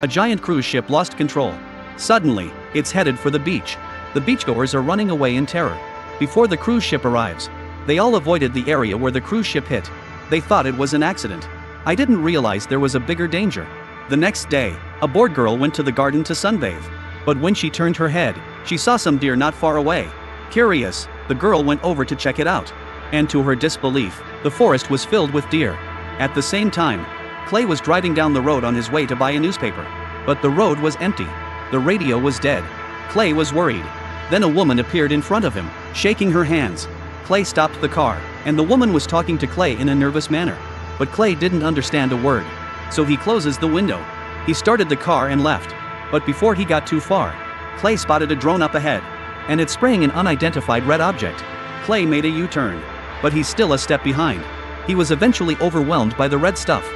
A giant cruise ship lost control. Suddenly, it's headed for the beach. The beachgoers are running away in terror. Before the cruise ship arrives, they all avoided the area where the cruise ship hit. They thought it was an accident. I didn't realize there was a bigger danger. The next day, a bored girl went to the garden to sunbathe. But when she turned her head, she saw some deer not far away. Curious, the girl went over to check it out. And to her disbelief, the forest was filled with deer. At the same time, Clay was driving down the road on his way to buy a newspaper. But the road was empty. The radio was dead. Clay was worried. Then a woman appeared in front of him, shaking her hands. Clay stopped the car, and the woman was talking to Clay in a nervous manner. But Clay didn't understand a word. So he closes the window. He started the car and left. But before he got too far, Clay spotted a drone up ahead. And it's spraying an unidentified red object. Clay made a U turn. But he's still a step behind. He was eventually overwhelmed by the red stuff.